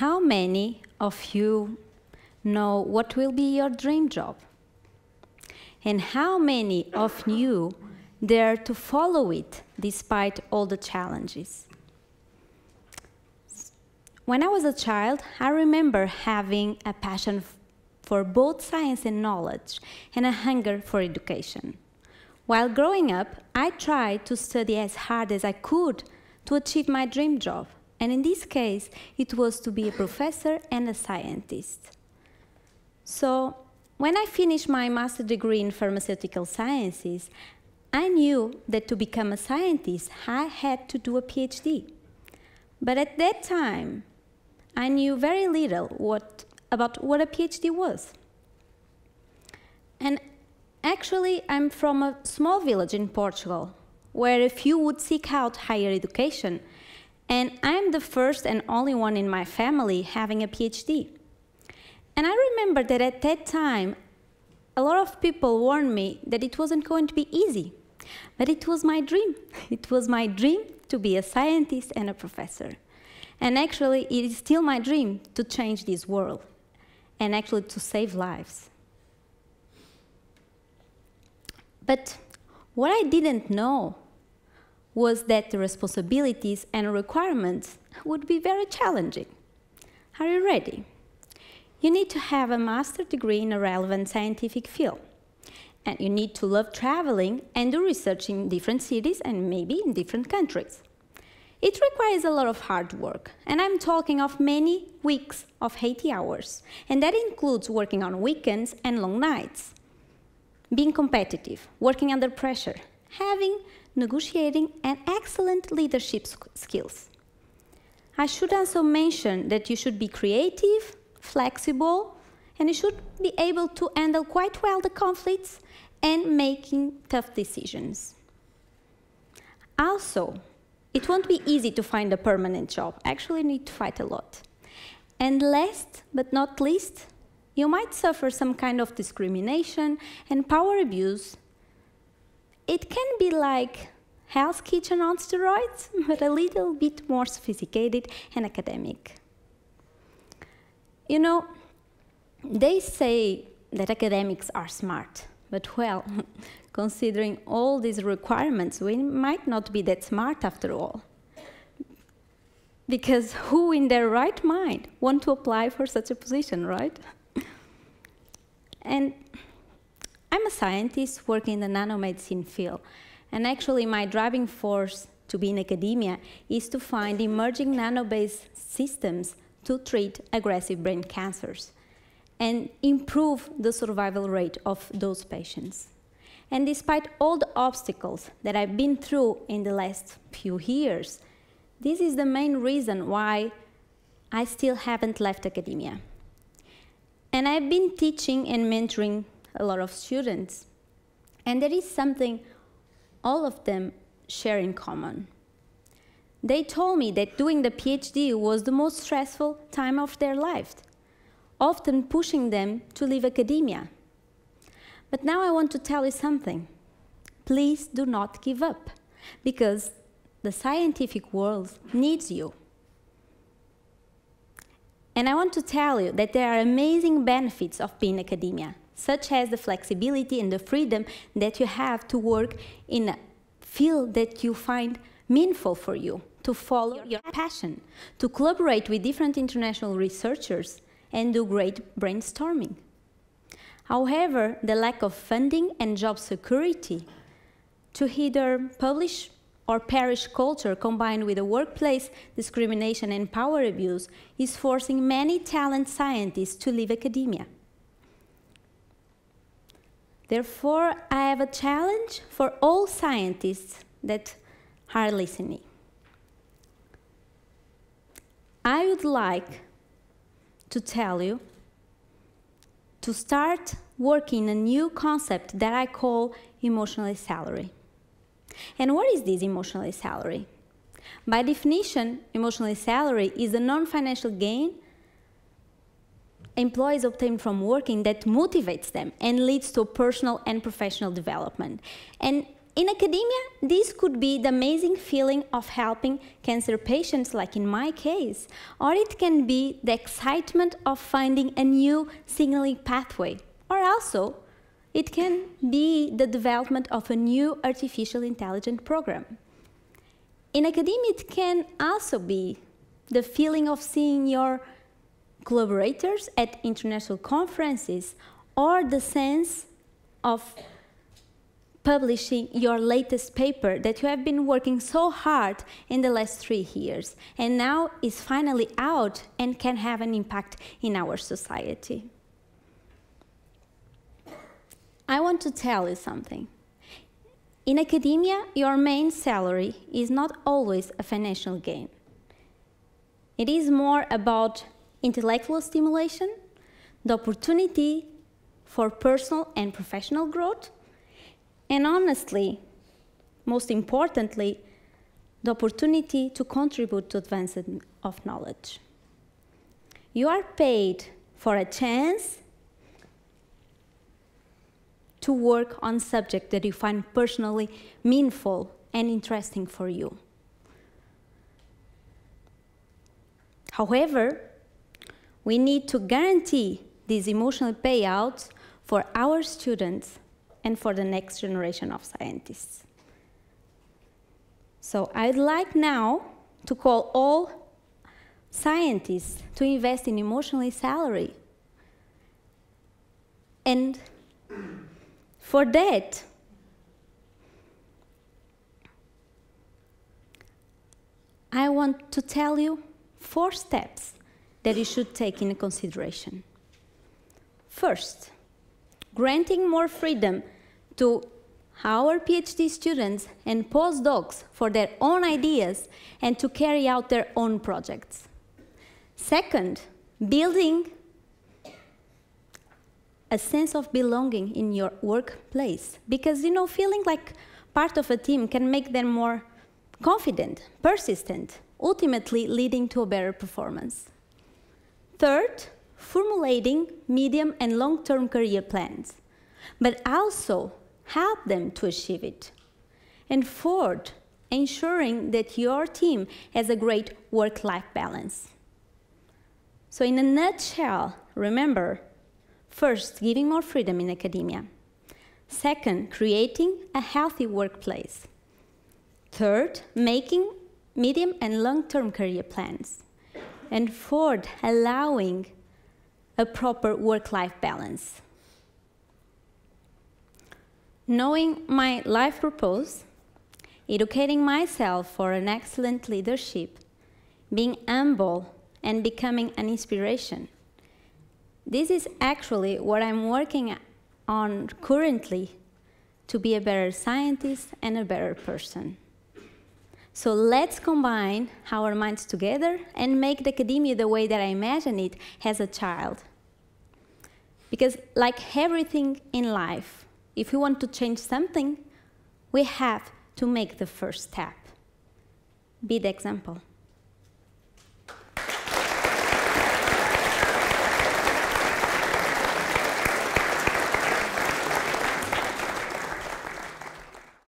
How many of you know what will be your dream job? And how many of you dare to follow it despite all the challenges? When I was a child, I remember having a passion for both science and knowledge and a hunger for education. While growing up, I tried to study as hard as I could to achieve my dream job. And in this case, it was to be a professor and a scientist. So, when I finished my master's degree in pharmaceutical sciences, I knew that to become a scientist, I had to do a PhD. But at that time, I knew very little what, about what a PhD was. And actually, I'm from a small village in Portugal, where a few would seek out higher education, and I'm the first and only one in my family having a PhD. And I remember that at that time, a lot of people warned me that it wasn't going to be easy. But it was my dream. It was my dream to be a scientist and a professor. And actually, it is still my dream to change this world and actually to save lives. But what I didn't know was that the responsibilities and requirements would be very challenging. Are you ready? You need to have a master's degree in a relevant scientific field. And you need to love traveling and do research in different cities and maybe in different countries. It requires a lot of hard work, and I'm talking of many weeks of 80 hours, and that includes working on weekends and long nights. Being competitive, working under pressure, having, negotiating, and excellent leadership skills. I should also mention that you should be creative, flexible, and you should be able to handle quite well the conflicts and making tough decisions. Also, it won't be easy to find a permanent job. Actually, you need to fight a lot. And last but not least, you might suffer some kind of discrimination and power abuse. It can be like Hell's Kitchen on steroids, but a little bit more sophisticated and academic. You know, they say that academics are smart, but well, considering all these requirements, we might not be that smart after all. Because who in their right mind want to apply for such a position, right? and I'm a scientist working in the nanomedicine field, and actually my driving force to be in academia is to find emerging nano-based systems to treat aggressive brain cancers and improve the survival rate of those patients. And despite all the obstacles that I've been through in the last few years, this is the main reason why I still haven't left academia. And I've been teaching and mentoring a lot of students. And there is something all of them share in common. They told me that doing the PhD was the most stressful time of their life often pushing them to leave academia. But now I want to tell you something. Please do not give up, because the scientific world needs you. And I want to tell you that there are amazing benefits of being in academia, such as the flexibility and the freedom that you have to work in a field that you find meaningful for you, to follow your passion, to collaborate with different international researchers, and do great brainstorming. However, the lack of funding and job security to either publish or perish culture combined with a workplace discrimination and power abuse is forcing many talent scientists to leave academia. Therefore, I have a challenge for all scientists that are listening. I would like to tell you to start working a new concept that I call emotional salary. And what is this emotional salary? By definition, emotional salary is a non-financial gain employees obtain from working that motivates them and leads to personal and professional development. And in academia, this could be the amazing feeling of helping cancer patients, like in my case, or it can be the excitement of finding a new signaling pathway, or also it can be the development of a new artificial intelligence program. In academia, it can also be the feeling of seeing your collaborators at international conferences or the sense of publishing your latest paper that you have been working so hard in the last three years and now is finally out and can have an impact in our society. I want to tell you something. In academia, your main salary is not always a financial gain. It is more about intellectual stimulation, the opportunity for personal and professional growth, and honestly, most importantly, the opportunity to contribute to advancement of knowledge. You are paid for a chance to work on subject that you find personally meaningful and interesting for you. However, we need to guarantee these emotional payouts for our students and for the next generation of scientists. So I'd like now to call all scientists to invest in emotionally salary. And for that, I want to tell you four steps that you should take into consideration. First, granting more freedom to our PhD students and postdocs for their own ideas and to carry out their own projects. Second, building a sense of belonging in your workplace because you know feeling like part of a team can make them more confident, persistent, ultimately leading to a better performance. Third, formulating medium and long-term career plans, but also help them to achieve it. And fourth, ensuring that your team has a great work-life balance. So in a nutshell, remember, first, giving more freedom in academia. Second, creating a healthy workplace. Third, making medium and long-term career plans. And fourth, allowing a proper work-life balance. Knowing my life purpose, educating myself for an excellent leadership, being humble, and becoming an inspiration. This is actually what I'm working on currently to be a better scientist and a better person. So let's combine our minds together and make the academia the way that I imagine it as a child. Because like everything in life, if we want to change something, we have to make the first step. Be the example.